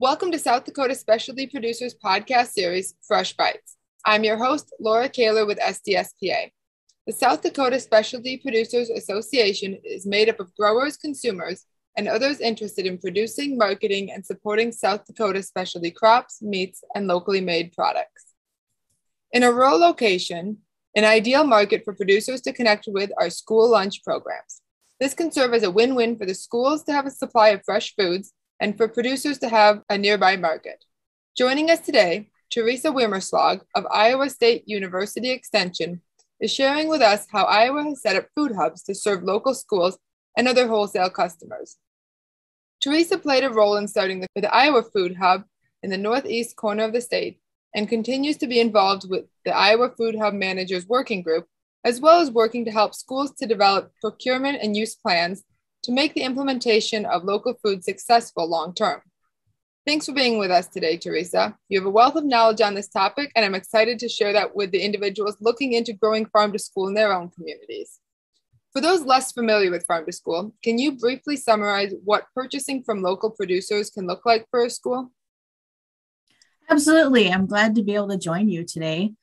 Welcome to South Dakota Specialty Producers podcast series, Fresh Bites. I'm your host, Laura Kaler with SDSPA. The South Dakota Specialty Producers Association is made up of growers, consumers, and others interested in producing, marketing, and supporting South Dakota specialty crops, meats, and locally made products. In a rural location, an ideal market for producers to connect with are school lunch programs. This can serve as a win win for the schools to have a supply of fresh foods and for producers to have a nearby market. Joining us today, Teresa Wiemerslage of Iowa State University Extension is sharing with us how Iowa has set up food hubs to serve local schools and other wholesale customers. Teresa played a role in starting the, the Iowa Food Hub in the northeast corner of the state and continues to be involved with the Iowa Food Hub Managers Working Group, as well as working to help schools to develop procurement and use plans to make the implementation of local food successful long term. Thanks for being with us today, Teresa. You have a wealth of knowledge on this topic, and I'm excited to share that with the individuals looking into growing farm to school in their own communities. For those less familiar with farm to school, can you briefly summarize what purchasing from local producers can look like for a school? Absolutely. I'm glad to be able to join you today.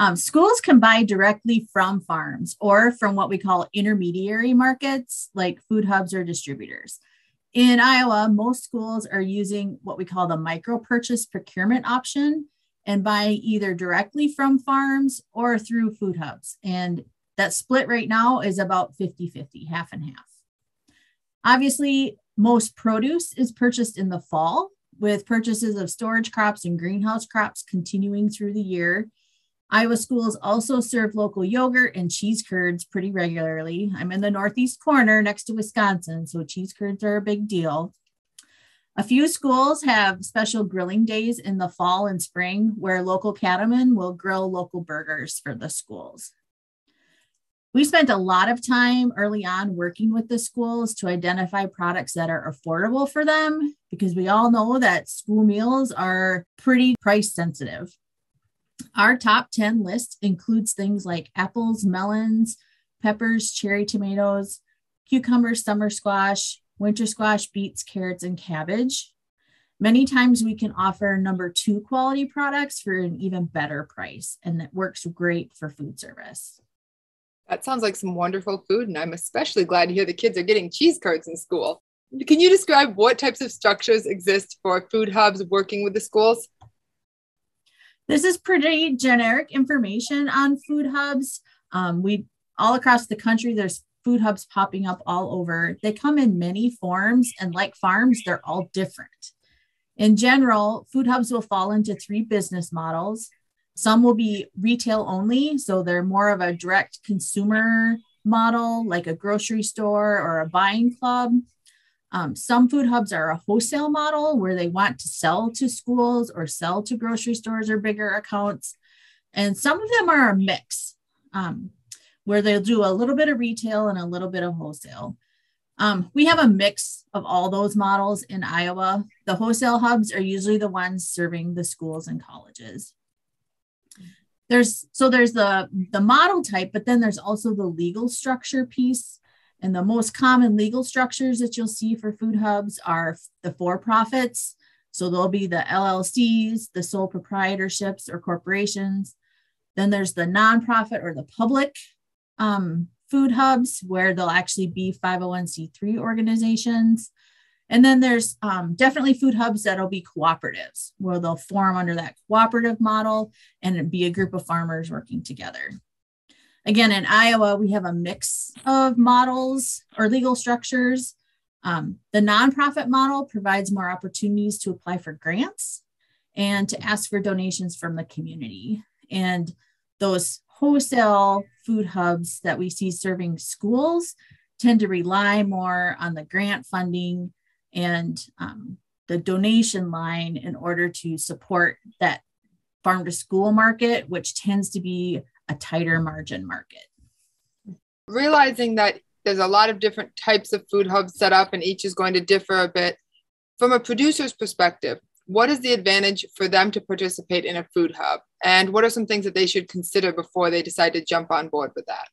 Um, schools can buy directly from farms or from what we call intermediary markets like food hubs or distributors. In Iowa, most schools are using what we call the micro purchase procurement option and buying either directly from farms or through food hubs. And that split right now is about 50 50, half and half. Obviously, most produce is purchased in the fall, with purchases of storage crops and greenhouse crops continuing through the year. Iowa schools also serve local yogurt and cheese curds pretty regularly. I'm in the northeast corner next to Wisconsin, so cheese curds are a big deal. A few schools have special grilling days in the fall and spring where local cattlemen will grill local burgers for the schools. We spent a lot of time early on working with the schools to identify products that are affordable for them because we all know that school meals are pretty price sensitive. Our top 10 list includes things like apples, melons, peppers, cherry tomatoes, cucumbers, summer squash, winter squash, beets, carrots, and cabbage. Many times we can offer number two quality products for an even better price, and that works great for food service. That sounds like some wonderful food, and I'm especially glad to hear the kids are getting cheese curds in school. Can you describe what types of structures exist for food hubs working with the schools? This is pretty generic information on food hubs. Um, we all across the country, there's food hubs popping up all over. They come in many forms, and like farms, they're all different. In general, food hubs will fall into three business models. Some will be retail only, so they're more of a direct consumer model, like a grocery store or a buying club. Um, some food hubs are a wholesale model where they want to sell to schools or sell to grocery stores or bigger accounts. And some of them are a mix um, where they'll do a little bit of retail and a little bit of wholesale. Um, we have a mix of all those models in Iowa. The wholesale hubs are usually the ones serving the schools and colleges. There's so there's the the model type, but then there's also the legal structure piece and the most common legal structures that you'll see for food hubs are the for profits. So there'll be the LLCs, the sole proprietorships or corporations. Then there's the nonprofit or the public um, food hubs, where they'll actually be 501c3 organizations. And then there's um, definitely food hubs that'll be cooperatives, where they'll form under that cooperative model and be a group of farmers working together. Again, in Iowa, we have a mix of models or legal structures. Um, the nonprofit model provides more opportunities to apply for grants and to ask for donations from the community. And those wholesale food hubs that we see serving schools tend to rely more on the grant funding and um, the donation line in order to support that farm to school market, which tends to be a tighter margin market. Realizing that there's a lot of different types of food hubs set up and each is going to differ a bit. From a producer's perspective, what is the advantage for them to participate in a food hub? And what are some things that they should consider before they decide to jump on board with that?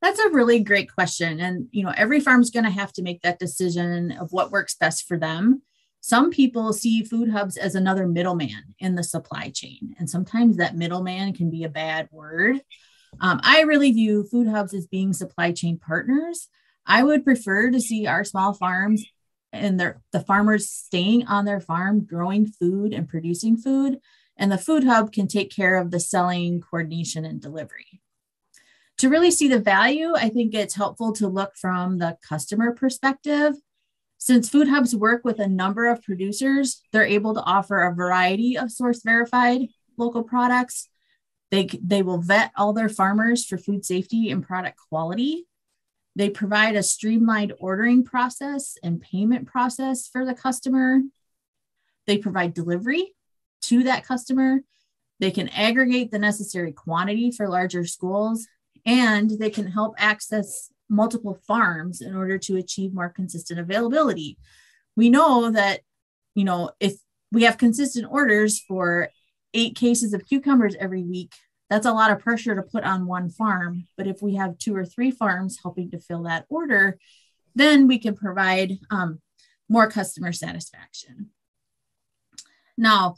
That's a really great question. And, you know, every farm's going to have to make that decision of what works best for them. Some people see food hubs as another middleman in the supply chain. And sometimes that middleman can be a bad word. Um, I really view food hubs as being supply chain partners. I would prefer to see our small farms and their, the farmers staying on their farm, growing food and producing food. And the food hub can take care of the selling, coordination, and delivery. To really see the value, I think it's helpful to look from the customer perspective. Since food hubs work with a number of producers, they're able to offer a variety of source verified local products. They, they will vet all their farmers for food safety and product quality. They provide a streamlined ordering process and payment process for the customer. They provide delivery to that customer. They can aggregate the necessary quantity for larger schools and they can help access multiple farms in order to achieve more consistent availability. We know that, you know, if we have consistent orders for eight cases of cucumbers every week, that's a lot of pressure to put on one farm. But if we have two or three farms helping to fill that order, then we can provide um, more customer satisfaction. Now,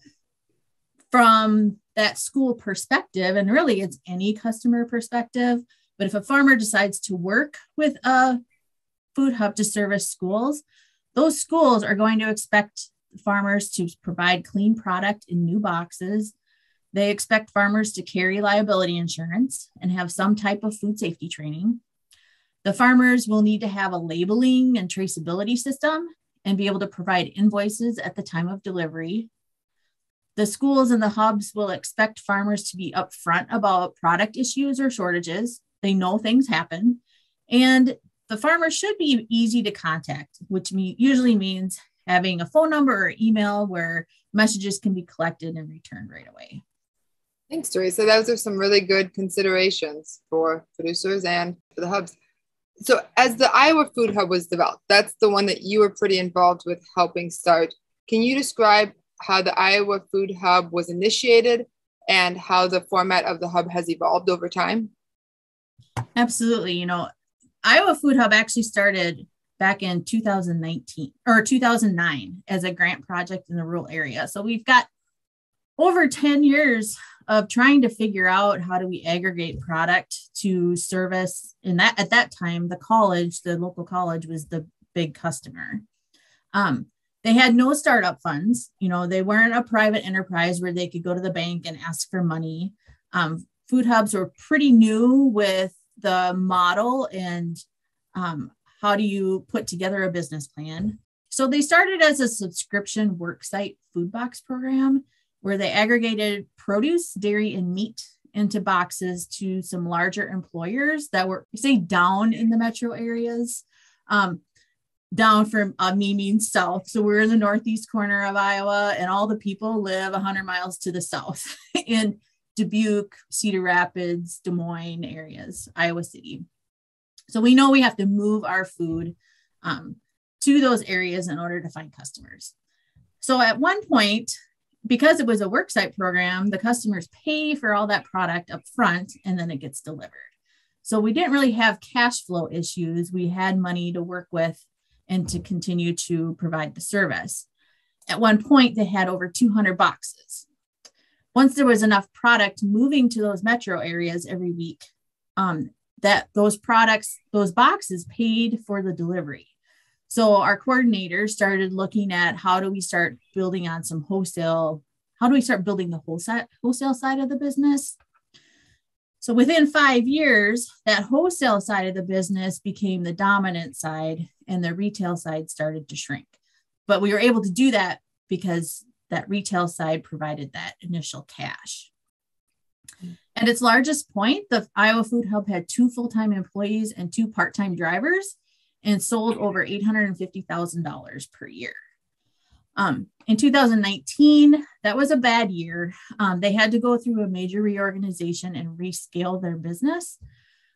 from that school perspective, and really it's any customer perspective, but if a farmer decides to work with a food hub to service schools, those schools are going to expect farmers to provide clean product in new boxes. They expect farmers to carry liability insurance and have some type of food safety training. The farmers will need to have a labeling and traceability system and be able to provide invoices at the time of delivery the schools and the hubs will expect farmers to be upfront about product issues or shortages. They know things happen. And the farmer should be easy to contact, which usually means having a phone number or email where messages can be collected and returned right away. Thanks, Teresa. So those are some really good considerations for producers and for the hubs. So, as the Iowa Food Hub was developed, that's the one that you were pretty involved with helping start. Can you describe how the Iowa Food Hub was initiated and how the format of the hub has evolved over time? Absolutely. You know, Iowa Food Hub actually started back in 2019 or 2009 as a grant project in the rural area. So we've got over 10 years of trying to figure out how do we aggregate product to service in that at that time the college the local college was the big customer um, they had no startup funds. You know, they weren't a private enterprise where they could go to the bank and ask for money. Um, food hubs were pretty new with the model and um, how do you put together a business plan. So they started as a subscription worksite food box program where they aggregated produce, dairy, and meat into boxes to some larger employers that were, say, down in the metro areas. Um, down from uh, me means south. So we're in the northeast corner of Iowa, and all the people live 100 miles to the south in Dubuque, Cedar Rapids, Des Moines areas, Iowa City. So we know we have to move our food um, to those areas in order to find customers. So at one point, because it was a worksite program, the customers pay for all that product up front and then it gets delivered. So we didn't really have cash flow issues. We had money to work with and to continue to provide the service. At one point, they had over 200 boxes. Once there was enough product moving to those metro areas every week, um, that those products, those boxes paid for the delivery. So our coordinators started looking at how do we start building on some wholesale, how do we start building the wholesale wholesale side of the business? So within five years, that wholesale side of the business became the dominant side and the retail side started to shrink. But we were able to do that because that retail side provided that initial cash. At its largest point, the Iowa Food Hub had two full time employees and two part time drivers and sold over $850,000 per year. Um, in 2019, that was a bad year. Um, they had to go through a major reorganization and rescale their business.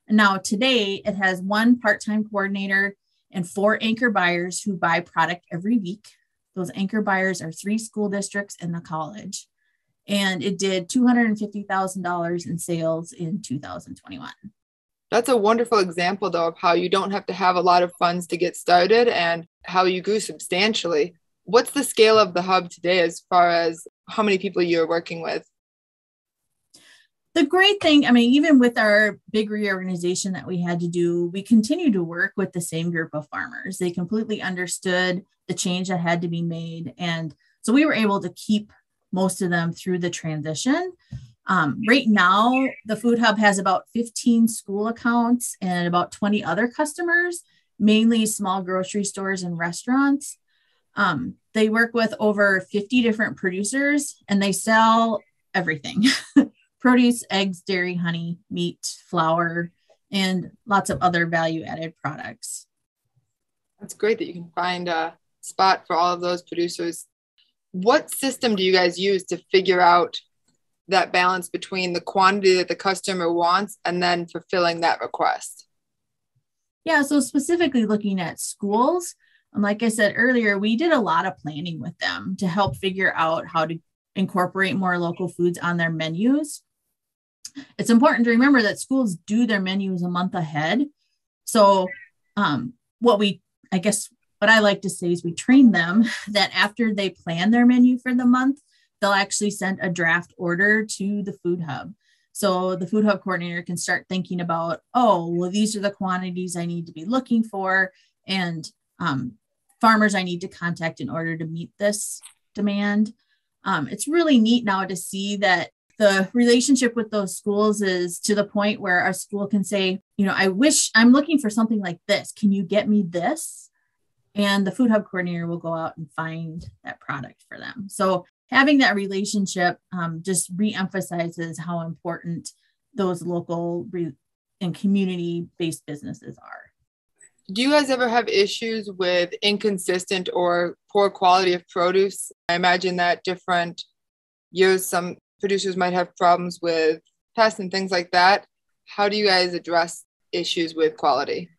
Now, today, it has one part time coordinator and four anchor buyers who buy product every week. Those anchor buyers are three school districts and the college. And it did $250,000 in sales in 2021. That's a wonderful example, though, of how you don't have to have a lot of funds to get started and how you grew substantially What's the scale of the hub today as far as how many people you're working with? the great thing, I mean, even with our big reorganization that we had to do, we continue to work with the same group of farmers. They completely understood the change that had to be made. And so we were able to keep most of them through the transition. Um, right now, the Food Hub has about 15 school accounts and about 20 other customers, mainly small grocery stores and restaurants. Um, they work with over 50 different producers and they sell everything. produce, eggs, dairy, honey, meat, flour, and lots of other value added products. That's great that you can find a spot for all of those producers. What system do you guys use to figure out that balance between the quantity that the customer wants and then fulfilling that request? Yeah, so specifically looking at schools, and like I said earlier, we did a lot of planning with them to help figure out how to incorporate more local foods on their menus it's important to remember that schools do their menus a month ahead. So, um, what we, I guess, what I like to say is we train them that after they plan their menu for the month, they'll actually send a draft order to the food hub. So the food hub coordinator can start thinking about, oh, well, these are the quantities I need to be looking for, and um, farmers I need to contact in order to meet this demand. Um, it's really neat now to see that the relationship with those schools is to the point where our school can say, you know, I wish I'm looking for something like this. Can you get me this? And the food hub coordinator will go out and find that product for them. So having that relationship um, just reemphasizes how important those local re- and community based businesses are. Do you guys ever have issues with inconsistent or poor quality of produce? I imagine that different years, some producers might have problems with pests and things like that. How do you guys address issues with quality?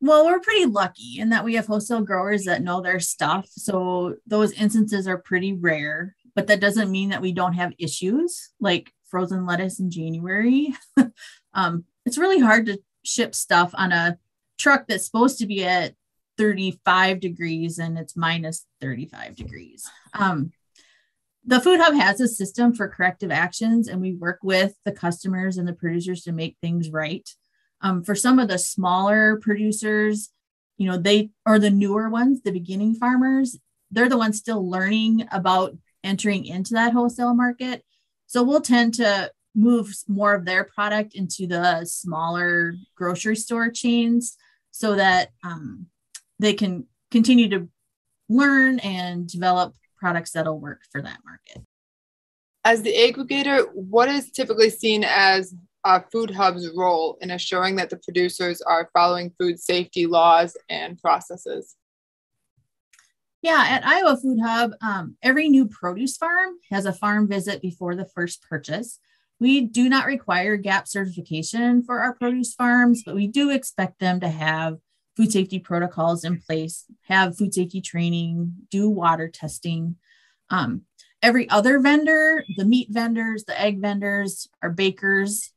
Well, we're pretty lucky in that we have wholesale growers that know their stuff. So those instances are pretty rare, but that doesn't mean that we don't have issues like frozen lettuce in January. um, it's really hard to ship stuff on a truck that's supposed to be at 35 degrees and it's minus 35 degrees. Um, the food hub has a system for corrective actions and we work with the customers and the producers to make things right um, for some of the smaller producers you know they are the newer ones the beginning farmers they're the ones still learning about entering into that wholesale market so we'll tend to move more of their product into the smaller grocery store chains so that um, they can continue to learn and develop products that'll work for that market. As the aggregator, what is typically seen as a Food Hub's role in assuring that the producers are following food safety laws and processes? Yeah, at Iowa Food Hub, um, every new produce farm has a farm visit before the first purchase. We do not require GAP certification for our produce farms, but we do expect them to have food safety protocols in place, have food safety training, do water testing. Um, every other vendor, the meat vendors, the egg vendors, our bakers,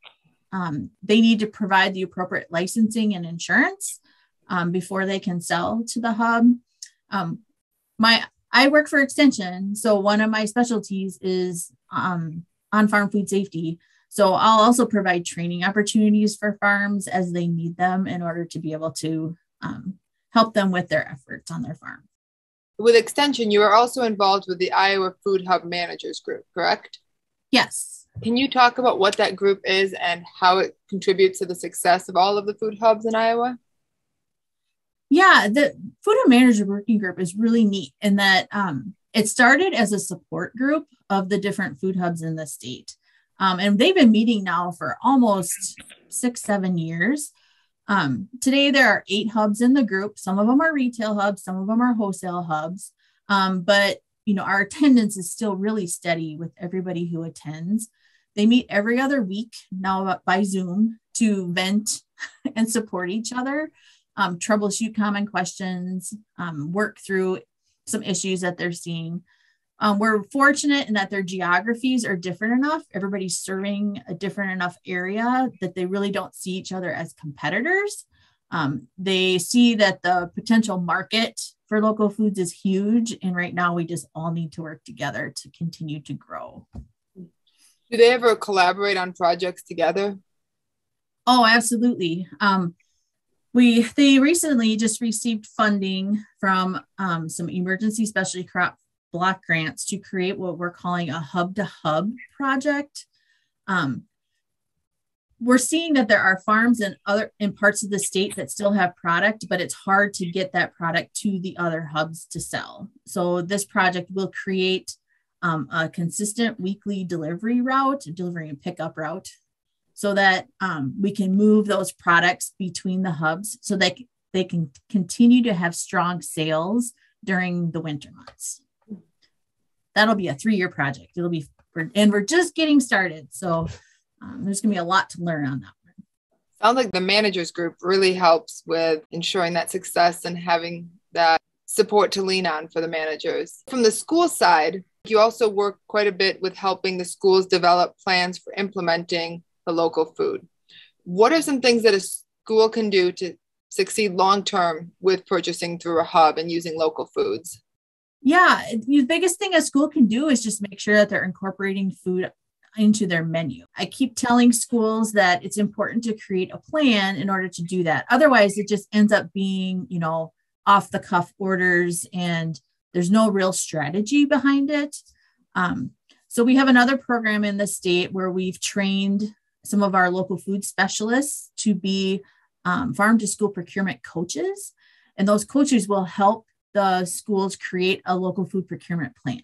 um, they need to provide the appropriate licensing and insurance um, before they can sell to the hub. Um, my I work for Extension, so one of my specialties is um, on farm food safety. So I'll also provide training opportunities for farms as they need them in order to be able to um, help them with their efforts on their farm. With Extension, you are also involved with the Iowa Food Hub Managers Group, correct? Yes. Can you talk about what that group is and how it contributes to the success of all of the food hubs in Iowa? Yeah, the Food Hub Manager Working Group is really neat in that um, it started as a support group of the different food hubs in the state. Um, and they've been meeting now for almost six, seven years. Um, today, there are eight hubs in the group. Some of them are retail hubs, some of them are wholesale hubs. Um, but you know, our attendance is still really steady with everybody who attends. They meet every other week now by Zoom to vent and support each other, um, troubleshoot common questions, um, work through some issues that they're seeing. Um, we're fortunate in that their geographies are different enough. Everybody's serving a different enough area that they really don't see each other as competitors. Um, they see that the potential market for local foods is huge. And right now, we just all need to work together to continue to grow. Do they ever collaborate on projects together? Oh, absolutely. Um, we they recently just received funding from um, some emergency specialty crop block grants to create what we're calling a hub to hub project. Um, we're seeing that there are farms in other in parts of the state that still have product, but it's hard to get that product to the other hubs to sell. So this project will create um, a consistent weekly delivery route, delivery and pickup route, so that um, we can move those products between the hubs so that they can continue to have strong sales during the winter months. That'll be a three-year project. It'll be, and we're just getting started. So um, there's going to be a lot to learn on that one. Sounds like the managers group really helps with ensuring that success and having that support to lean on for the managers. From the school side, you also work quite a bit with helping the schools develop plans for implementing the local food. What are some things that a school can do to succeed long term with purchasing through a hub and using local foods? Yeah, the biggest thing a school can do is just make sure that they're incorporating food into their menu. I keep telling schools that it's important to create a plan in order to do that. Otherwise, it just ends up being, you know, off the cuff orders and there's no real strategy behind it. Um, so we have another program in the state where we've trained some of our local food specialists to be um, farm to school procurement coaches. And those coaches will help the schools create a local food procurement plan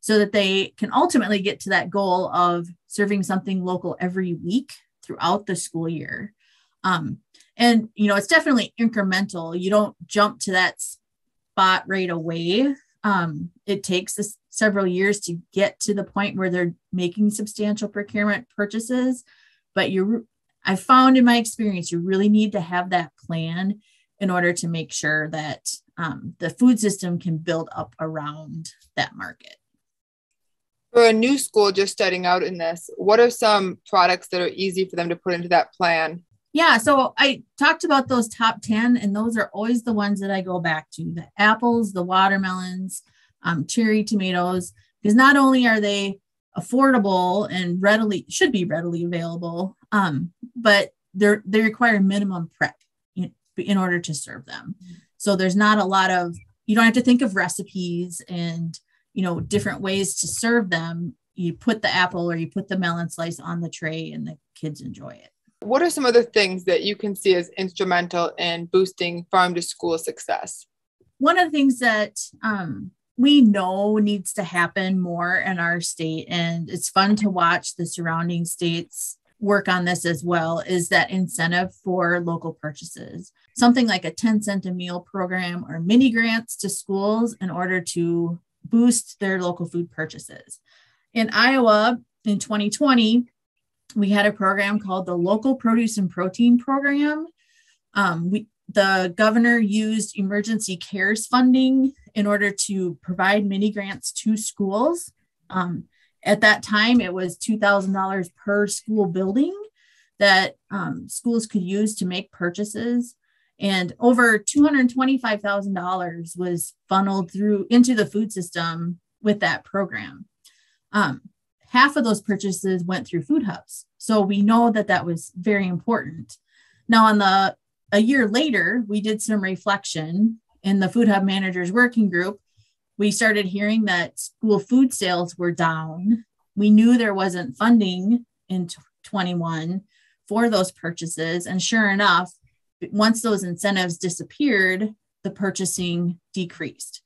so that they can ultimately get to that goal of serving something local every week throughout the school year. Um, and you know, it's definitely incremental. You don't jump to that spot right away. Um, it takes us several years to get to the point where they're making substantial procurement purchases. But you, I found in my experience, you really need to have that plan in order to make sure that um, the food system can build up around that market. For a new school just starting out in this, what are some products that are easy for them to put into that plan? Yeah, so I talked about those top 10, and those are always the ones that I go back to the apples, the watermelons, um, cherry tomatoes, because not only are they affordable and readily should be readily available, um, but they're they require minimum prep in, in order to serve them. So there's not a lot of you don't have to think of recipes and you know different ways to serve them you put the apple or you put the melon slice on the tray and the kids enjoy it what are some other things that you can see as instrumental in boosting farm to school success one of the things that um, we know needs to happen more in our state and it's fun to watch the surrounding states work on this as well is that incentive for local purchases something like a 10 cent a meal program or mini grants to schools in order to boost their local food purchases. In Iowa in 2020, we had a program called the Local Produce and Protein Program. Um, we, the governor used emergency cares funding in order to provide mini grants to schools. Um, at that time, it was $2,000 per school building that um, schools could use to make purchases and over $225,000 was funneled through into the food system with that program. Um, half of those purchases went through food hubs. So we know that that was very important. Now, on the a year later, we did some reflection in the food hub managers working group. We started hearing that school food sales were down. We knew there wasn't funding in 21 for those purchases. And sure enough, once those incentives disappeared, the purchasing decreased.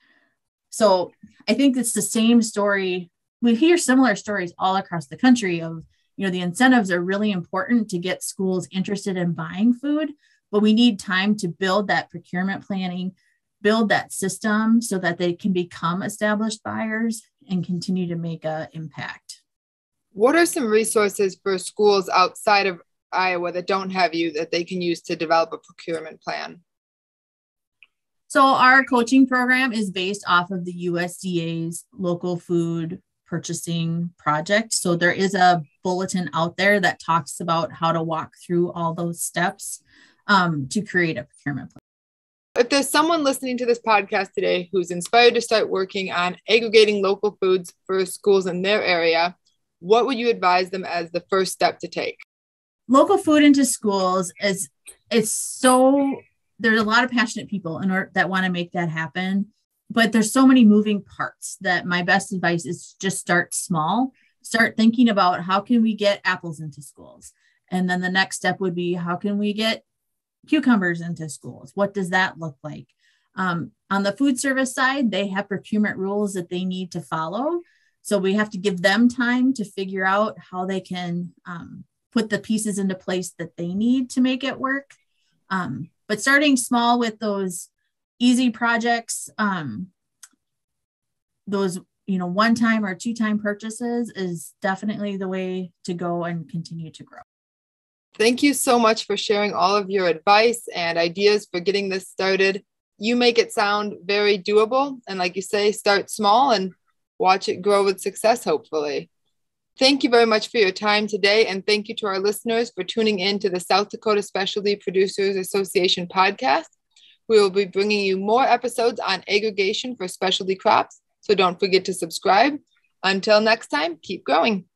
So I think it's the same story. We hear similar stories all across the country of, you know, the incentives are really important to get schools interested in buying food, but we need time to build that procurement planning, build that system so that they can become established buyers and continue to make an impact. What are some resources for schools outside of Iowa that don't have you that they can use to develop a procurement plan? So, our coaching program is based off of the USDA's local food purchasing project. So, there is a bulletin out there that talks about how to walk through all those steps um, to create a procurement plan. If there's someone listening to this podcast today who's inspired to start working on aggregating local foods for schools in their area, what would you advise them as the first step to take? Local food into schools is it's so there's a lot of passionate people in order that want to make that happen but there's so many moving parts that my best advice is just start small. Start thinking about how can we get apples into schools? And then the next step would be how can we get cucumbers into schools? What does that look like? Um, on the food service side they have procurement rules that they need to follow. So we have to give them time to figure out how they can um, put the pieces into place that they need to make it work. Um, but starting small with those easy projects, um, those you know one time or two time purchases is definitely the way to go and continue to grow. Thank you so much for sharing all of your advice and ideas for getting this started. You make it sound very doable. And like you say, start small and watch it grow with success, hopefully. Thank you very much for your time today. And thank you to our listeners for tuning in to the South Dakota Specialty Producers Association podcast. We will be bringing you more episodes on aggregation for specialty crops. So don't forget to subscribe. Until next time, keep growing.